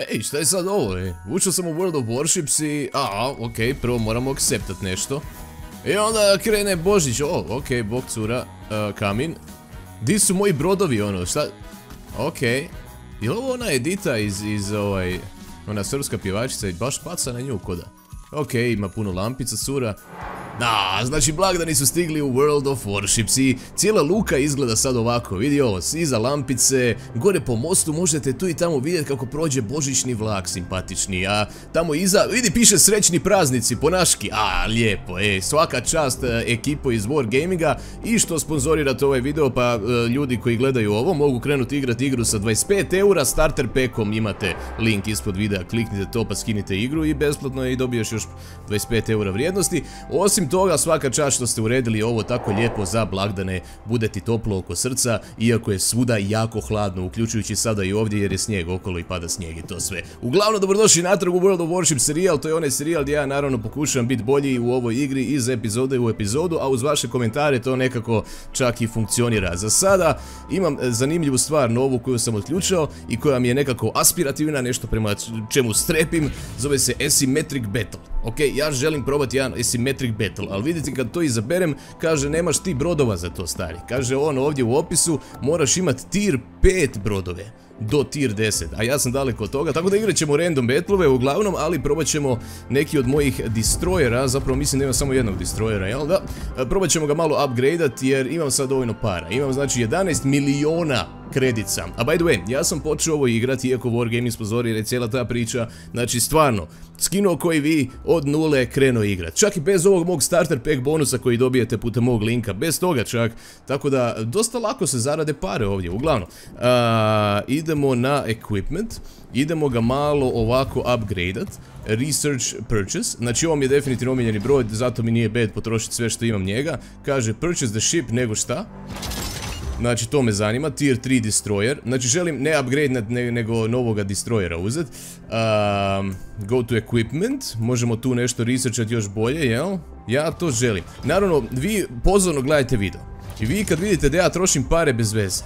Ej, šta je sad ovo, e? Učio sam u World of Warships i... A, okej, prvo moramo akceptat nešto. I onda krene Božić, o, okej, bok cura, e, kamin. Di su moji brodovi, ono, šta... Okej. Je li ovo ona Edita iz, iz ovaj... Ona srpska pjevačica i baš paca na nju koda. Okej, ima puno lampica, cura. Da, znači blagdani su stigli u World of Warships i cijela luka izgleda sad ovako, vidi ovo, iza lampice, gore po mostu možete tu i tamo vidjeti kako prođe božićni vlak simpatični, a tamo iza, vidi piše srećni praznici po naški, a lijepo, e, svaka čast e, ekipo iz War Gaminga i što sponzorirate ovaj video? Pa e, ljudi koji gledaju ovo mogu krenuti igrati igru sa 25 eura starter packom, imate link ispod videa, kliknite to pa skinite igru i besplatno je i dobiješ još 25 eura vrijednosti, osim osim toga, svaka čast što ste uredili ovo tako lijepo za blagdane, bude ti toplo oko srca, iako je svuda jako hladno, uključujući sada i ovdje jer je snijeg okolo i pada snijeg i to sve. Uglavnom, dobrodošli natrag u World of Warship serijal, to je onaj serijal gdje ja naravno pokušam biti bolji u ovoj igri iz epizode u epizodu, a uz vaše komentare to nekako čak i funkcionira. Za sada imam e, zanimljivu stvar novu koju sam otključao i koja mi je nekako aspirativna, nešto prema čemu strepim, zove se Asymmetric Battle. Ok, ja želim probati jedan Asymmetric Battle ali vidite kad to izaberem, kaže nemaš ti brodova za to stari. Kaže on ovdje u opisu, moraš imati tier 5 brodove do tier 10, a ja sam daleko od toga, tako da igrat ćemo random battleve uglavnom, ali probat ćemo neki od mojih destroyera, zapravo mislim da imam samo jednog destroyera, jel da? Probat ćemo ga malo upgradeat jer imam sad dovoljno para, imam znači 11 miliona kredica. A by the way, ja sam počeo ovo igrati iako Wargaming spozori jer je cijela ta priča, znači stvarno, skinuo koji vi od nule krenuo igrat. Čak i bez ovog mog starter pack bonusa koji dobijete putem mog linka, bez toga čak. Tako da, dosta lako se zarade pare ovdje, uglavnom. idemo na equipment, idemo ga malo ovako upgradeat. Research Purchase, znači ovo mi je definitivno omiljeni broj, zato mi nije bad potrošiti sve što imam njega. Kaže purchase the ship nego šta? Znači to me zanima, tier 3 destroyer. Znači želim ne upgrade nego novoga destroyera uzet. go to equipment, možemo tu nešto researchat još bolje, jel? Ja to želim. Naravno, vi pozorno gledajte video. I vi kad vidite da ja trošim pare bez veze,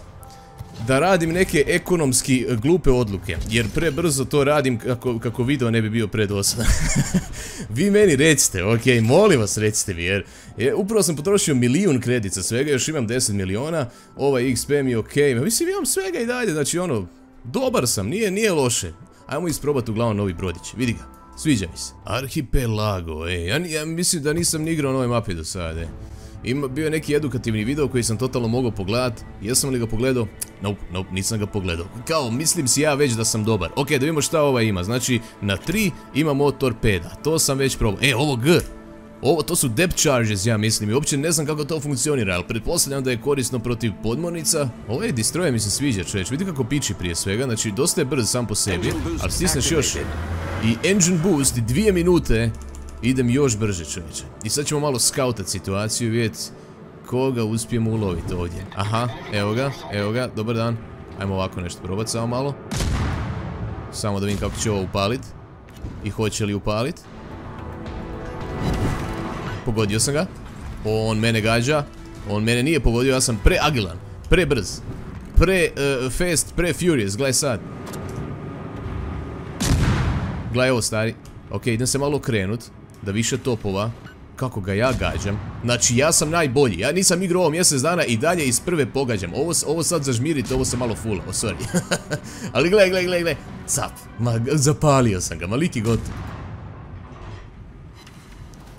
da radim neke ekonomski glupe odluke, jer prebrzo to radim kako, video ne bi bio predosadan. Vi meni recite, ok, molim vas recite mi, jer upravo sam potrošio milijun kredica svega, još imam 10 miliona, ovaj XP mi je ok, mislim imam svega i dalje, znači ono, dobar sam, nije, nije loše. Ajmo isprobati uglavnom novi brodić, vidi ga, sviđa mi se. Arhipelago, ej, ja, ja mislim da nisam ni igrao na ovoj mapi do sada, ej. Ima, bio je neki edukativni video koji sam totalno mogao pogledat. Jesam li ga pogledao? Nope, nope, nisam ga pogledao. Kao, mislim si ja već da sam dobar. Ok, da vidimo šta ova ima. Znači, na 3 imamo torpeda. To sam već probao. E, ovo G. Ovo, to su depth charges, ja mislim, i uopće ne znam kako to funkcionira, ali pretpostavljam da je korisno protiv podmornica. Ovaj destroyer mi se sviđa, čovječ, vidi kako piči prije svega, znači dosta je brz sam po sebi, ali stisneš još i engine boost, dvije minute, idem još brže čovječe. I sad ćemo malo skautat situaciju i vidjeti koga uspijemo uloviti ovdje. Aha, evo ga, evo ga, dobar dan. Ajmo ovako nešto probati samo malo. Samo da vidim kako će ovo upalit. I hoće li upalit. Pogodio sam ga. On mene gađa. On mene nije pogodio, ja sam preagilan. Prebrz. Pre uh, fast, pre furious, gledaj sad. Gledaj ovo stari. Ok, idem se malo krenut da više topova, kako ga ja gađam. Znači ja sam najbolji, ja nisam igrao ovo mjesec dana i dalje iz prve pogađam. Ovo, ovo sad zažmirite, ovo se malo fula, oh sorry. Ali gle, gle, gle, gle, cap, ma zapalio sam ga, maliki gotov.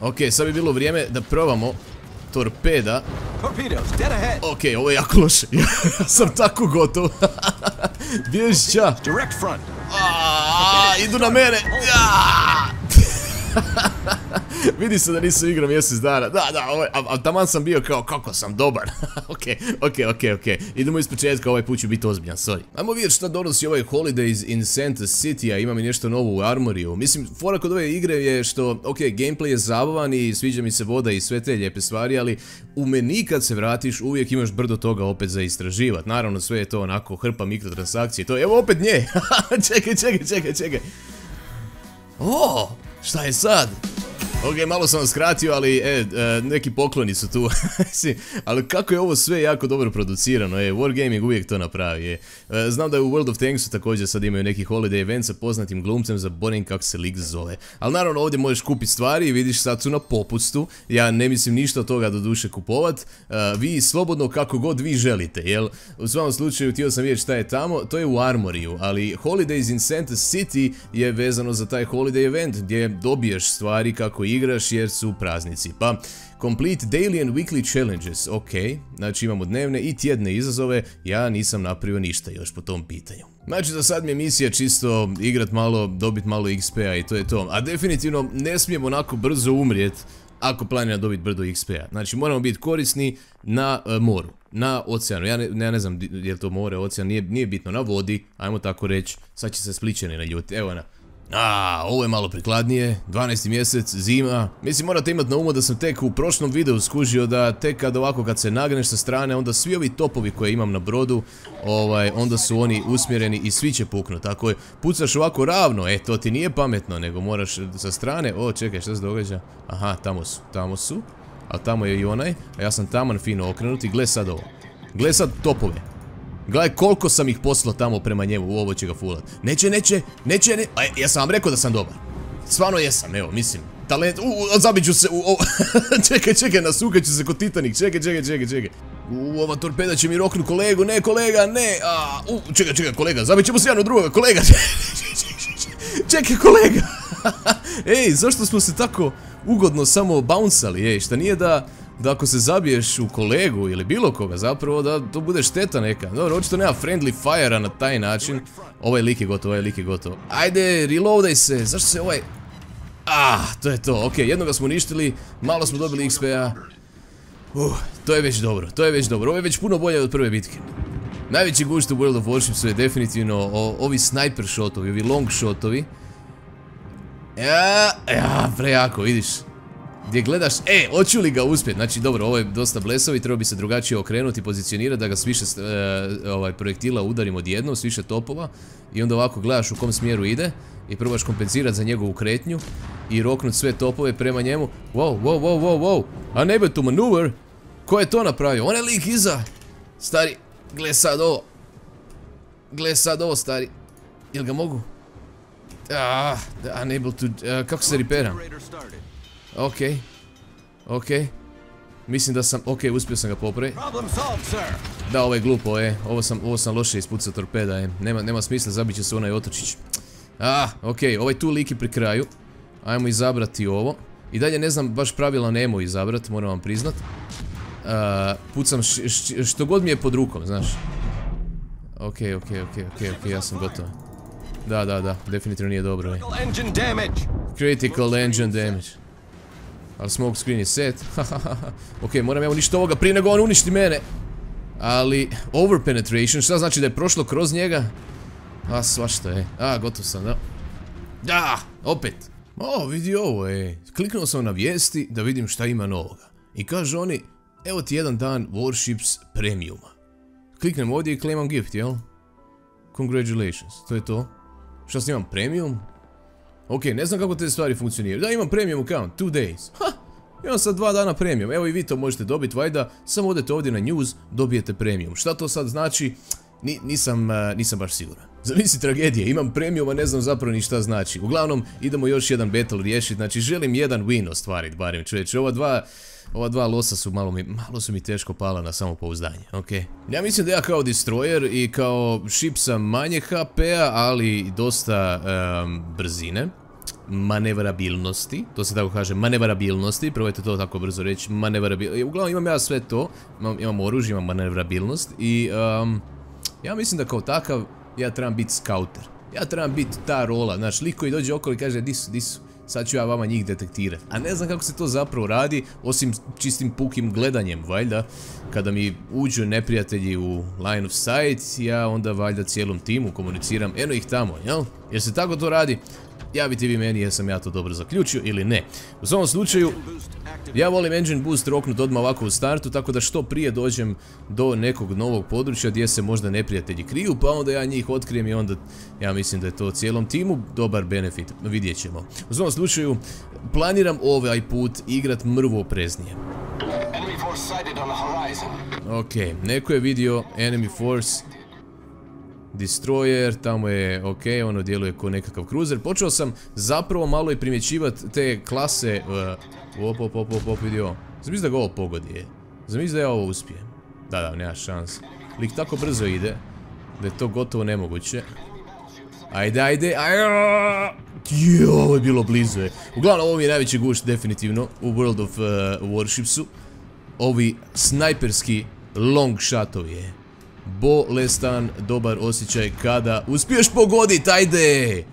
Ok, sad bi bilo vrijeme da probamo torpeda. Ok, ovo je jako loše, ja sam tako gotov. Bježi ča. Idu na mene. Vidi se da nisam igrao mjesec dana. Da, da, ovaj, a, taman sam bio kao kako sam dobar. ok, ok, ok, ok. Idemo iz početka, ovaj put ću biti ozbiljan, sorry. Ajmo vidjeti šta donosi ovaj Holidays in Santa City, a imam i nešto novo u Armoriju. Mislim, fora kod ove igre je što, ok, gameplay je zabavan i sviđa mi se voda i sve te lijepe stvari, ali u meni kad se vratiš uvijek imaš brdo toga opet za istraživat. Naravno, sve je to onako hrpa mikrotransakcije. To, evo opet nje. čekaj, čekaj, čekaj, čekaj. O, šta je sad? Ok, malo sam vam skratio, ali e, e, neki pokloni su tu. ali kako je ovo sve jako dobro producirano, e, Wargaming uvijek to napravi. E. e. Znam da je u World of Tanksu također sad imaju neki holiday event sa poznatim glumcem, zaboravim kako se lik zove. Ali naravno ovdje možeš kupiti stvari i vidiš sad su na popustu. Ja ne mislim ništa od toga do duše kupovat. vi slobodno kako god vi želite, jel? U svom slučaju htio sam vidjeti šta je tamo, to je u Armoriju, ali Holidays in Santa City je vezano za taj holiday event gdje dobiješ stvari kako igraš jer su praznici. Pa, Complete Daily and Weekly Challenges, ok, znači imamo dnevne i tjedne izazove, ja nisam napravio ništa još po tom pitanju. Znači za sad mi je misija čisto igrat malo, dobit malo XP-a i to je to, a definitivno ne smijemo onako brzo umrijet ako planira dobiti brdo XP-a. Znači moramo biti korisni na e, moru, na oceanu. Ja ne, ne znam je li to more, ocean, nije, nije bitno, na vodi, ajmo tako reći. Sad će se spličeni na ljuti, evo na. A, ovo je malo prikladnije, 12. mjesec, zima. Mislim, morate imati na umu da sam tek u prošlom videu skužio da tek kad ovako kad se nagneš sa strane, onda svi ovi topovi koje imam na brodu, ovaj, onda su oni usmjereni i svi će puknuti. Tako je, pucaš ovako ravno, e, to ti nije pametno, nego moraš sa strane, o, čekaj, šta se događa? Aha, tamo su, tamo su, a tamo je i onaj, a ja sam taman fino okrenut i gle sad ovo. Gle sad topove. Gledaj koliko sam ih poslao tamo prema njemu, u ovo će ga fulat. Neće, neće, neće, ne... A ja sam vam rekao da sam dobar. Stvarno jesam, evo, mislim. Talent, u, zabit ću se, u, čekaj, čekaj, nasukat ću se kod Titanic, čekaj, čekaj, čekaj, čekaj. U, ova torpeda će mi roknu kolegu, ne kolega, ne, a, u, čekaj, čekaj, kolega, zabit ćemo se jedan drugoga, kolega, čekaj, kolega. Ej, zašto smo se tako ugodno samo bouncali, ej, šta nije da da ako se zabiješ u kolegu ili bilo koga zapravo da to bude šteta neka. Dobro, očito nema friendly fire na taj način. Ovaj lik je gotovo, ovaj lik je gotovo. Ajde, reloadaj se, zašto se ovaj... Ah, to je to, ok, jednoga smo uništili, malo smo dobili XP-a. Uh, to je već dobro, to je već dobro, ovo je već puno bolje od prve bitke. Najveći gušt u World of Warship je definitivno ovi sniper shotovi, ovi long shotovi. Ja, ja, prejako, vidiš gdje gledaš, e, hoću li ga uspjeti, znači dobro, ovo je dosta blesovi, treba bi se drugačije okrenuti, pozicionirati da ga s više e, ovaj, projektila udarimo odjednom, s više topova i onda ovako gledaš u kom smjeru ide i probaš kompenzirati za njegovu kretnju i roknut sve topove prema njemu. Wow, wow, wow, wow, wow, unable to maneuver, ko je to napravio? On je lik iza, stari, gle sad ovo, gle sad ovo stari, jel ga mogu? Ah, unable to, kako se reperam? Ok. Ok. Mislim da sam, ok, uspio sam ga popraviti. Da, ovo je glupo, e. Ovo sam, ovo sam loše ispucao torpeda, e. Nema, nema smisla, zabit će se onaj otočić. Ah, ok, ovaj tu liki pri kraju. Ajmo izabrati ovo. I dalje ne znam baš pravila nemo izabrat, moram vam priznat. pucam što god mi je pod rukom, znaš. Ok, ok, ok, ok, ok, ja sam gotov. Da, da, da, definitivno nije dobro. Critical engine damage. Ali smoke screen je set. ok, moram ja uništiti ovoga prije nego on uništi mene. Ali, over penetration, šta znači da je prošlo kroz njega? A, svašta je. A, gotov sam, da. Da, opet. O, vidi ovo, ej. Kliknuo sam na vijesti da vidim šta ima novoga. I kažu oni, evo ti jedan dan Warships Premiuma. Kliknem ovdje i claimam gift, jel? Congratulations, to je to. Šta snimam premium? Ok, ne znam kako te stvari funkcioniraju. Da, imam premium account, two days. Ha! Imam sad dva dana premium, evo i vi to možete dobiti, vajda, samo odete ovdje na news, dobijete premium. Šta to sad znači? nisam, eh, nisam baš siguran. Zamisli tragedije, imam premium, a ne znam zapravo ni šta znači. Uglavnom, idemo još jedan battle riješiti, znači želim jedan win ostvariti, barem čovječe. Ova dva, ova dva losa su malo mi, malo su mi teško pala na samopouzdanje, ok. Ja mislim da ja kao destroyer i kao ship sam manje HP-a, ali dosta brzine manevrabilnosti, to se tako kaže, manevrabilnosti, probajte to tako brzo reći, manevrabilnosti, uglavnom imam ja sve to, imam, oružje, imam manevrabilnost i ja mislim da kao takav ja trebam biti scouter, ja trebam biti ta rola, znaš, lik koji dođe okolo i kaže di su, di su, sad ću ja vama njih detektirati. A ne znam kako se to zapravo radi, osim čistim pukim gledanjem, valjda. Kada mi uđu neprijatelji u line of sight, ja onda valjda cijelom timu komuniciram, eno ih tamo, jel? Jer se tako to radi? Javite vi meni jesam ja to dobro zaključio ili ne. U svom slučaju, ja volim engine boost roknut odmah ovako u startu, tako da što prije dođem do nekog novog područja gdje se možda neprijatelji kriju, pa onda ja njih otkrijem i onda ja mislim da je to cijelom timu dobar benefit, vidjet ćemo. U svom slučaju, planiram ovaj put igrat mrvo opreznije. Ok, neko je vidio Enemy Force Destroyer, tamo je ok, ono djeluje kao nekakav cruiser. Počeo sam zapravo malo i primjećivati te klase... Uh, op, op, op, op, op, vidio. Zamisli da ga ovo pogodi je. Zamisli da ja ovo uspijem. Da, da, nema šans. Lik tako brzo ide, da je to gotovo nemoguće. Ajde, ajde, ajde, ovo je bilo blizu je. Uglavnom, ovo mi je najveći gušt definitivno u World of uh, Warshipsu. Ovi snajperski long shotovi je bolestan dobar osjećaj kada uspiješ pogodit, ajde!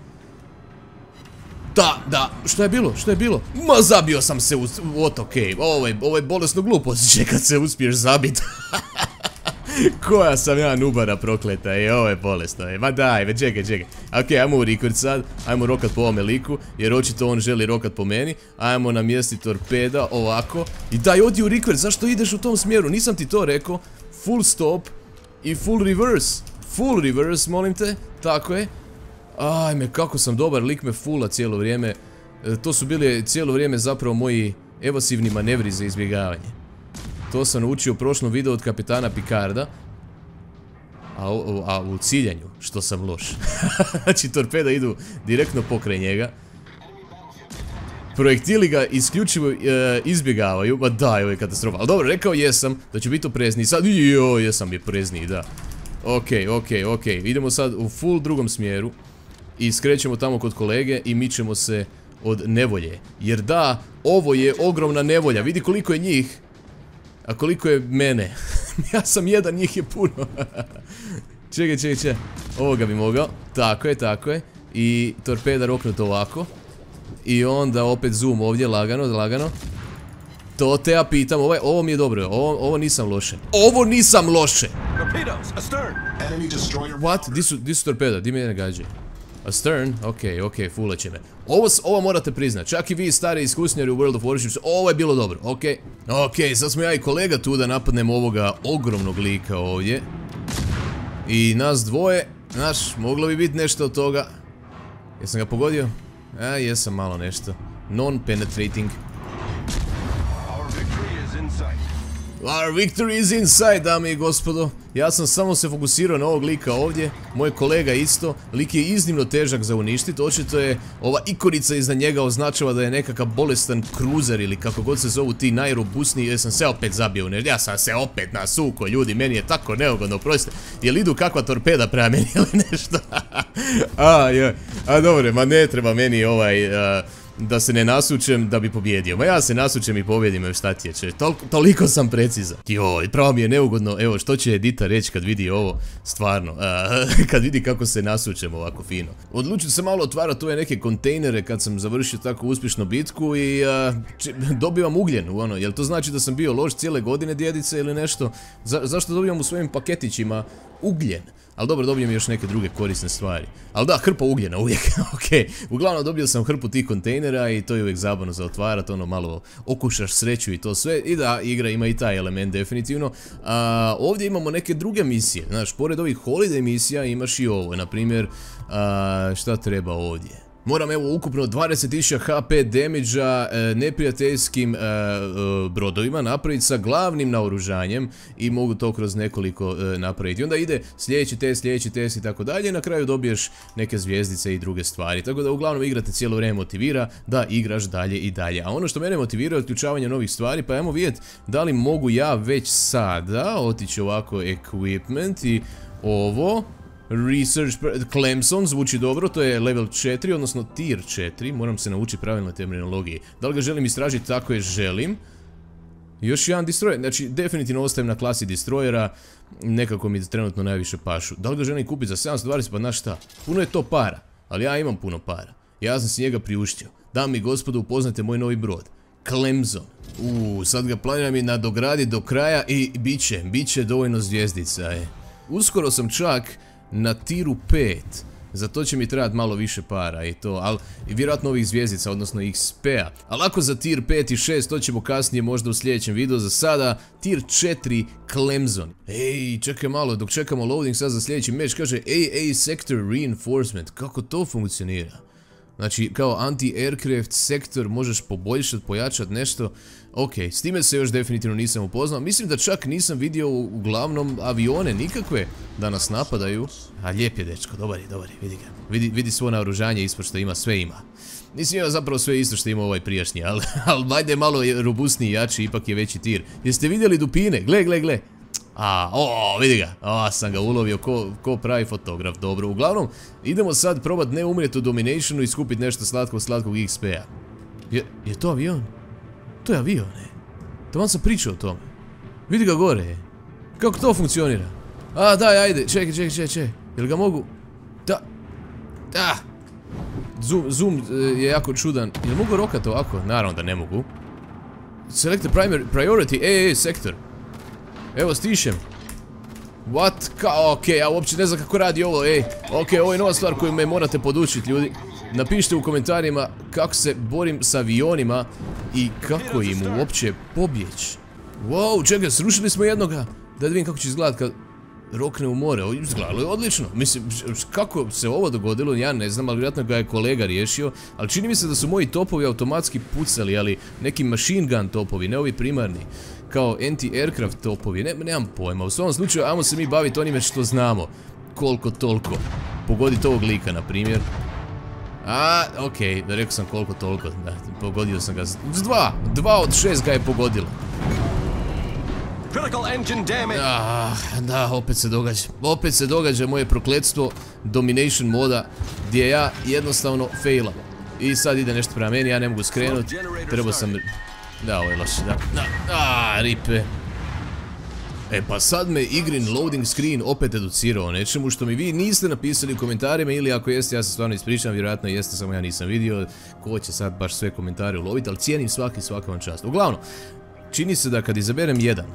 Da, da, što je bilo, što je bilo? Ma zabio sam se u, ok, ovo je, ovo je bolesno glupo osjećaj kad se uspiješ zabit. Koja sam ja nubara prokleta, je, ovo je bolesno, je, ma daj, već čekaj, čekaj. Ok, ajmo u record sad, ajmo rokat po ovome liku, jer očito on želi rokat po meni. Ajmo na mjesti torpeda, ovako. I daj, odi u record, zašto ideš u tom smjeru, nisam ti to rekao. Full stop, i full reverse. Full reverse, molim te. Tako je. Ajme, kako sam dobar, lik me fulla cijelo vrijeme. E, to su bili cijelo vrijeme zapravo moji evasivni manevri za izbjegavanje. To sam naučio u prošlom videu od kapitana Picarda. A, u ciljanju, što sam loš. znači, torpeda idu direktno pokraj njega. Projektili ga isključivo e, izbjegavaju, ma daj, ovo je katastrofa. Ali dobro, rekao jesam da će biti oprezniji. Sad, jo, jesam je prezniji, da. Ok, ok, ok. Idemo sad u full drugom smjeru. I skrećemo tamo kod kolege i mičemo se od nevolje. Jer da, ovo je ogromna nevolja. Vidi koliko je njih. A koliko je mene. ja sam jedan, njih je puno. čekaj, čekaj, čekaj. Ovoga bi mogao. Tako je, tako je. I torpeda roknut ovako. I onda opet zoom ovdje, lagano, lagano. To te ja pitam, ovo, ovo mi je dobro, ovo, ovo nisam loše. Ovo nisam loše! What? Di su, di su torpeda? Di me ne gađaju? Astern? Okej, ok, okej, će me. Ovo, ovo morate priznat, čak i vi stari iskusnjari u World of Warships, ovo je bilo dobro, ok? Ok, sad smo ja i kolega tu da napadnemo ovoga ogromnog lika ovdje. I nas dvoje, znaš, moglo bi biti nešto od toga. Jesam ga pogodio? A, jesam malo nešto. Non-penetrating. Our victory is inside, dame i gospodo. Ja sam samo se fokusirao na ovog lika ovdje. Moj kolega isto. Lik je iznimno težak za uništiti. Očito je ova ikonica iznad njega označava da je nekakav bolestan kruzer ili kako god se zovu ti najrobusniji. Jer sam se opet zabio nešto. Ja sam se opet nasuko, ljudi. Meni je tako neugodno, prostite. Jel idu kakva torpeda prema meni ili nešto? a, joj. A dobro, ma ne treba meni ovaj da se ne nasučem da bi pobjedio. Ma ja se nasučem i pobjedim, šta ti je će. toliko sam precizan. Joj, pravo mi je neugodno. Evo, što će Edita reći kad vidi ovo, stvarno. kad vidi kako se nasučem ovako fino. Odlučio sam malo otvarati ove neke kontejnere kad sam završio tako uspješno bitku i dobivam ugljen. Ono, jel to znači da sam bio loš cijele godine djedice ili nešto? zašto dobivam u svojim paketićima ugljen? Ali dobro, dobijem još neke druge korisne stvari. Ali da, hrpa ugljena uvijek, ok. Uglavnom dobio sam hrpu tih kontejnera i to je uvijek zabavno za otvarat, ono malo okušaš sreću i to sve. I da, igra ima i taj element definitivno. A, ovdje imamo neke druge misije, znaš, pored ovih holiday misija imaš i ovo, na primjer, šta treba ovdje? Moram evo ukupno 20.000 HP damage e, neprijateljskim e, e, brodovima napraviti sa glavnim naoružanjem i mogu to kroz nekoliko napraviti. Onda ide sljedeći test, sljedeći test i tako dalje na kraju dobiješ neke zvijezdice i druge stvari. Tako da uglavnom igrate cijelo vrijeme motivira da igraš dalje i dalje. A ono što mene motivira je otključavanje novih stvari pa ajmo vidjeti da li mogu ja već sada otići ovako equipment i ovo Research Clemson zvuči dobro, to je level 4, odnosno tier 4, moram se naučiti pravilno terminologiji. Da li ga želim istražiti, tako je želim. Još jedan destroyer, znači definitivno ostajem na klasi destroyera, nekako mi trenutno najviše pašu. Da li ga želim kupiti za 720, pa znaš šta, puno je to para, ali ja imam puno para. Ja sam si njega priuštio. Dame i gospodo, upoznate moj novi brod. Clemson. Uuu, sad ga planiram i nadograditi do kraja i bit će, bit će dovoljno zvijezdica, e. Uskoro sam čak na tiru 5. Za to će mi trebati malo više para i to, ali vjerojatno ovih zvijezdica, odnosno XP-a. Ali ako za tier 5 i 6, to ćemo kasnije možda u sljedećem videu. Za sada, tier 4 Clemson. Ej, čekaj malo, dok čekamo loading sad za sljedeći meč, kaže AA Sector Reinforcement. Kako to funkcionira? Znači, kao anti-aircraft sektor možeš poboljšati, pojačati nešto. Ok, s time se još definitivno nisam upoznao. Mislim da čak nisam vidio uglavnom avione nikakve da nas napadaju. A lijep je dečko, dobar je, dobar je, vidi ga. Vidi, vidi svo naoružanje ispod što ima, sve ima. Mislim ima zapravo sve isto što ima ovaj prijašnji, ali, ali je malo robustniji, jači, ipak je veći tir. Jeste vidjeli dupine? Gle, gle, gle. A, o, vidi ga, a, sam ga ulovio ko, ko pravi fotograf, dobro. Uglavnom, idemo sad probat ne umrijeti u Dominationu i skupiti nešto slatko slatkog XP-a. Je, je to avion? To je avion, ne? To vam sam pričao o tome. Vidi ga gore, Kako to funkcionira? A, daj, ajde, čekaj, čekaj, čekaj, čekaj. Jel ga mogu? Da. Da. Zoom, zoom e, je jako čudan. Jel mogu rokat ovako? Naravno da ne mogu. Select the primary priority, ej, ej, sektor. Evo, stišem. What? Kao, okej, ja uopće ne znam kako radi ovo, ej. Okej, ovo je nova stvar koju me morate podučiti, ljudi. Napišite u komentarima kako se borim s avionima i kako im uopće pobjeći. Wow, čekaj, srušili smo jednoga. Da vidim kako će izgledati kad rokne u more. Izgledalo je odlično. Mislim, kako se ovo dogodilo, ja ne znam, ali vjerojatno ga je kolega riješio. Ali čini mi se da su moji topovi automatski pucali, ali neki machine gun topovi, ne ovi primarni kao anti-aircraft topovi, ne, nemam pojma. U svom slučaju, ajmo se mi baviti onime što znamo. Koliko toliko. Pogoditi ovog lika, na primjer. A, okej, da rekao sam koliko toliko, da, pogodio sam ga. S dva, dva od šest ga je pogodilo. Ah, da, opet se događa. Opet se događa moje prokletstvo domination moda gdje ja jednostavno failam. I sad ide nešto prema meni, ja ne mogu skrenuti. Trebao sam da, ovo je loše, da. Da, ripe. E pa sad me igrin loading screen opet educirao nečemu što mi vi niste napisali u komentarima ili ako jeste ja se stvarno ispričam, vjerojatno jeste, samo ja nisam vidio ko će sad baš sve komentare uloviti, ali cijenim svaki svaka vam čast. Uglavnom, čini se da kad izaberem jedan,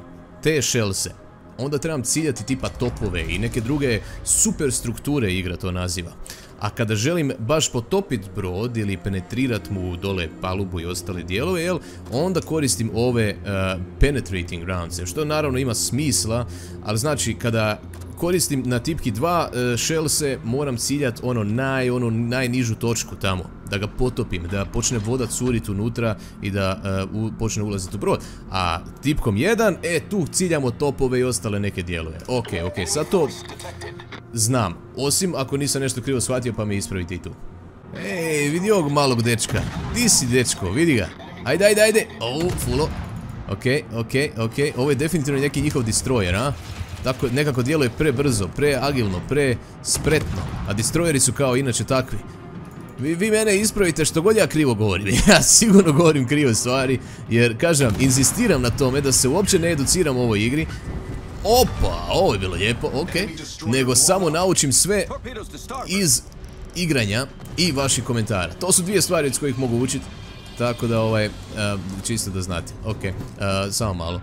te shellse, onda trebam ciljati tipa topove i neke druge super strukture igra to naziva. A kada želim baš potopit brod ili penetrirat mu dole palubu i ostale dijelove, jel, onda koristim ove uh, penetrating rounds, što naravno ima smisla, ali znači kada koristim na tipki 2 uh, shellse moram ciljat ono naj, ono najnižu točku tamo, da ga potopim, da počne voda curit unutra i da uh, počne ulaziti u brod. A tipkom 1, e tu ciljamo topove i ostale neke dijelove. Ok, ok, sad to znam. Osim ako nisam nešto krivo shvatio pa me ispravite i tu. Ej, vidi ovog malog dečka. Di si dečko, vidi ga. Ajde, ajde, ajde. O, fulo. Okej, okej, okej. Ovo je definitivno neki njihov destroyer, a? Tako, nekako djeluje prebrzo, preagilno, pre spretno. A destroyeri su kao inače takvi. Vi, mene ispravite što god ja krivo govorim. Ja sigurno govorim krivo stvari. Jer, kažem, insistiram na tome da se uopće ne educiram u ovoj igri. Opa, ovo je bilo lijepo, ok. Nego samo naučim sve iz igranja i vaših komentara. To su dvije stvari od kojih mogu učiti. Tako da ovaj, čisto da znate. Ok, samo malo.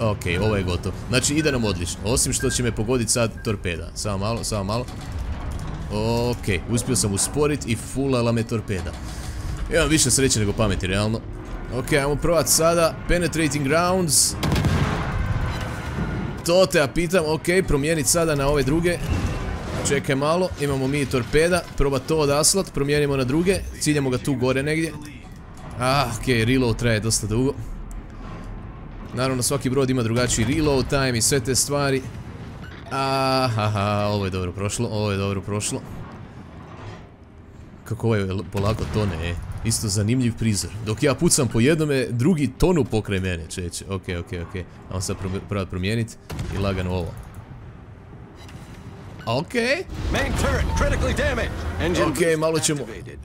Ok, ovo je gotovo. Znači ide nam odlično. Osim što će me pogoditi sad torpeda. Samo malo, samo malo. Ok, uspio sam usporiti i fullala me torpeda. Imam više sreće nego pameti, realno. Ok, ajmo provat sada. Penetrating rounds. To te ja pitam, ok, promijeniti sada na ove druge. Čekaj malo, imamo mi torpeda, proba to odaslat, promijenimo na druge, ciljamo ga tu gore negdje. Ah, ok, reload traje dosta dugo. Naravno, svaki brod ima drugačiji reload time i sve te stvari. Ahaha, ovo je dobro prošlo, ovo je dobro prošlo. Kako ovo je polako tone, e. Isto zanimljiv prizor. Dok ja pucam po jednome, drugi tonu pokraj mene, čeće. Ok, ok, ok. Ajmo sad provat promijeniti i lagano ovo. Ok. Ok, malo ćemo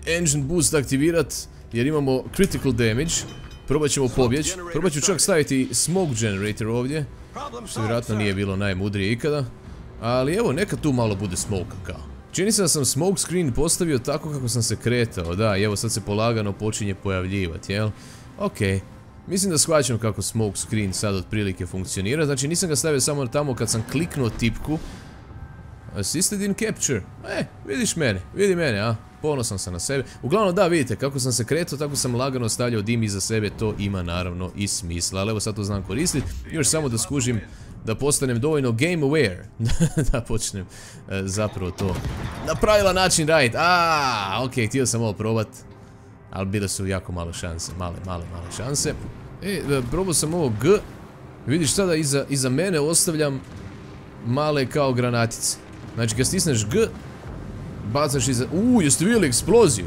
engine boost aktivirat jer imamo critical damage. Probat ćemo pobjeć. Probat ću čak staviti smoke generator ovdje. Što vjerojatno nije bilo najmudrije ikada. Ali evo, neka tu malo bude smoke kao. Čini se da sam smoke screen postavio tako kako sam se kretao, da, evo sad se polagano počinje pojavljivati, jel? Okej. Mislim da shvaćam kako smoke screen sad otprilike funkcionira, znači nisam ga stavio samo tamo kad sam kliknuo tipku, Assisted in capture. E, vidiš mene, vidi mene, a? Ponosan sam na sebe. Uglavnom da, vidite, kako sam se kretao, tako sam lagano stavljao dim iza sebe, to ima naravno i smisla. Ali evo sad to znam koristiti. Još samo da skužim da postanem dovoljno game aware. da počnem e, zapravo to na pravilan način raditi. A, ok, htio sam ovo probat. Ali bile su jako malo šanse, male, male, male šanse. E, e probao sam ovo G. Vidiš sada iza, iza mene ostavljam male kao granatice. Znači kad stisneš G, bacaš iza... Uuu, jeste vidjeli eksploziju?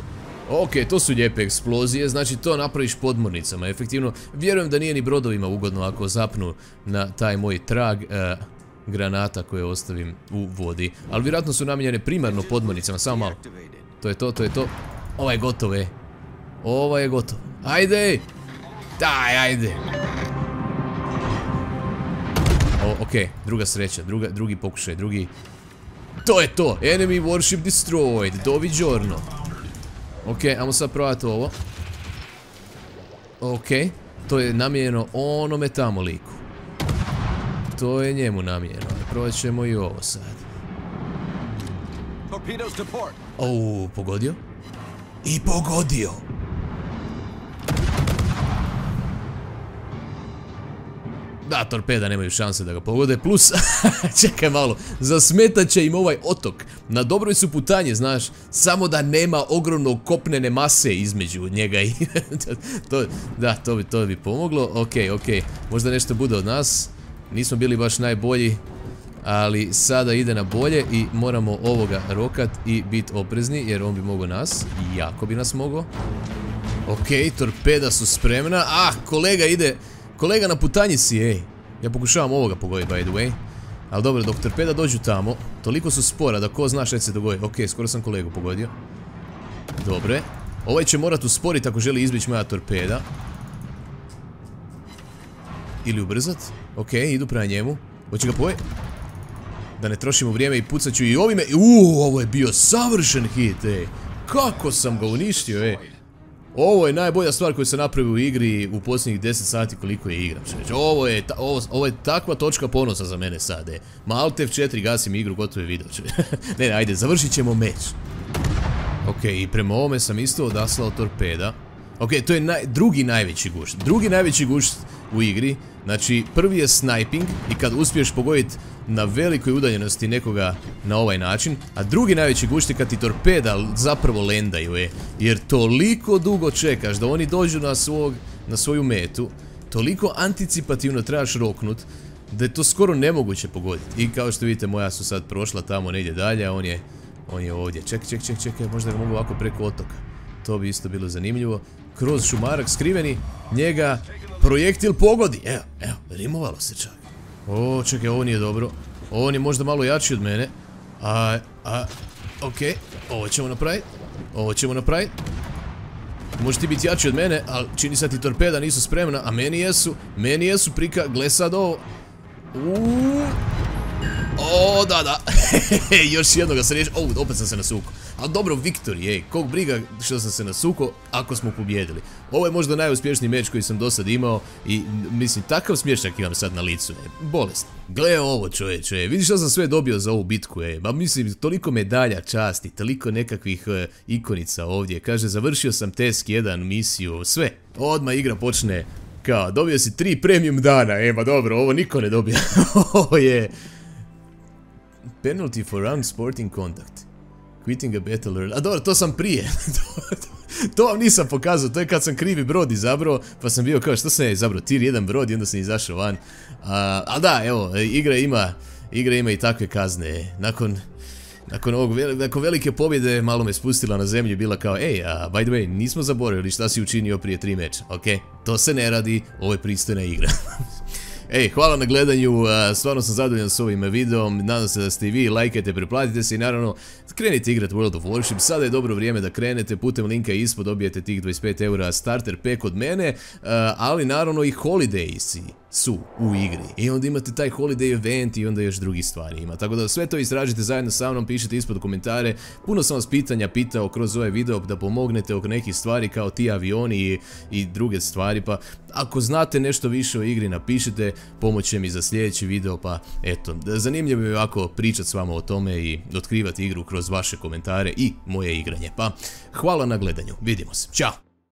Ok, to su lijepe eksplozije, znači to napraviš podmornicama, efektivno. Vjerujem da nije ni brodovima ugodno ako zapnu na taj moj trag e, granata koje ostavim u vodi. Ali vjerojatno su namijenjene primarno podmornicama, samo malo. To je to, to je to. Ovo je gotovo, e. Ovo je gotovo. Ajde! Daj, ajde! ok, druga sreća, drugi pokušaj, drugi... To je to! Enemy warship destroyed! Doviđorno! Ok, ajmo sad probati ovo. Ok, to je namijenjeno onome tamo liku. To je njemu namijenjeno. Probat ćemo i ovo sad. Oh, pogodio? I pogodio! Da, torpeda nemaju šanse da ga pogode, plus, čekaj malo, zasmetat će im ovaj otok. Na dobroj su putanje, znaš, samo da nema ogromno kopnene mase između njega i... da, to bi, to bi pomoglo, ok, ok, možda nešto bude od nas. Nismo bili baš najbolji, ali sada ide na bolje i moramo ovoga rokat i biti oprezni, jer on bi mogao nas, jako bi nas mogao. Ok, torpeda su spremna, ah, kolega ide... Kolega na putanji si, ej. Ja pokušavam ovoga pogoditi, by the way. Ali dobro, dok torpeda dođu tamo, toliko su spora da ko zna šta će se dogoditi. Ok, skoro sam kolegu pogodio. Dobre. Ovaj će morat usporiti ako želi izbjeći moja torpeda. Ili ubrzat. Ok, idu prema njemu. Hoće ga poje? Da ne trošimo vrijeme i pucat ću i ovime. Uuu, ovo je bio savršen hit, ej. Kako sam ga uništio, ej. Ovo je najbolja stvar koju se napravio u igri u posljednjih 10 sati koliko je igram. Ovo je, ovo, je takva točka ponosa za mene sad. E. Ma Alt F4 gasim igru, gotovo je video. ne, ne, ajde, završit ćemo meč. Ok, i prema ovome sam isto odaslao torpeda. Ok, to je drugi najveći gušt. Drugi najveći gušt u igri. Znači, prvi je sniping i kad uspiješ pogoditi na velikoj udaljenosti nekoga na ovaj način, a drugi najveći gušt je kad ti torpeda zapravo lendaju, je. Jer toliko dugo čekaš da oni dođu na, svog, na svoju metu, toliko anticipativno trebaš roknut, da je to skoro nemoguće pogoditi. I kao što vidite, moja su sad prošla tamo negdje dalje, a on je, on je ovdje. Čekaj, čekaj, čekaj, čekaj, možda ga mogu ovako preko otoka. To bi isto bilo zanimljivo. Kroz šumarak skriveni, njega projektil pogodi. Evo, evo, rimovalo se čak. O, čekaj, ovo nije dobro. On je možda malo jači od mene. A, a, okej. Ovo ćemo napraviti. Ovo ćemo napraviti. Može ti biti jači od mene, ali čini se ti torpeda nisu spremna, a meni jesu. Meni jesu, prika, gle sad ovo. Uuuu. O, da, da. Još jednoga se riješi. O, opet sam se nasukao. Ali dobro, Viktor, ej, kog briga što sam se nasukao ako smo pobjedili. Ovo je možda najuspješniji meč koji sam do sad imao i mislim, takav smješak imam sad na licu, je, bolest. Gle ovo čovječe, vidiš što sam sve dobio za ovu bitku, ej, ma mislim, toliko medalja časti, toliko nekakvih e, ikonica ovdje. Kaže, završio sam test 1 misiju, sve. Odmah igra počne kao, dobio si tri premium dana, e, ma dobro, ovo niko ne dobija. ovo je... Penalty for unsporting contact. Quitting a battle. A dobro, to sam prije. to vam nisam pokazao, to je kad sam krivi brod izabrao, pa sam bio kao što sam je izabrao, tir jedan brod i onda sam izašao van. A, da, evo, igra ima, igra ima i takve kazne. Nakon, nakon, ovog, nakon velike pobjede malo me spustila na zemlju i bila kao, ej, a by the way, nismo zaboravili šta si učinio prije tri meča, ok? To se ne radi, ovo je pristojna igra. Ej, hvala na gledanju, stvarno sam zadovoljan s ovim videom, nadam se da ste i vi, lajkajte, preplatite se i naravno krenite igrati World of Warship, sada je dobro vrijeme da krenete, putem linka ispod dobijete tih 25 eura starter pack od mene, ali naravno i holidays su u igri. I onda imate taj holiday event i onda još drugih stvari ima. Tako da sve to istražite zajedno sa mnom, pišite ispod komentare. Puno sam vas pitanja pitao kroz ovaj video da pomognete oko nekih stvari kao ti avioni i, druge stvari. Pa ako znate nešto više o igri napišite, pomoće mi za sljedeći video pa eto. Zanimljivo je ovako pričat s vama o tome i otkrivati igru kroz vaše komentare i moje igranje. Pa hvala na gledanju, vidimo se, ćao!